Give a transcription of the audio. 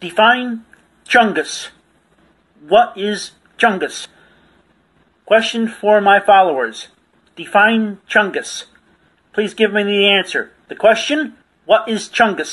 Define Chungus. What is Chungus? Question for my followers. Define Chungus. Please give me the answer. The question, what is Chungus?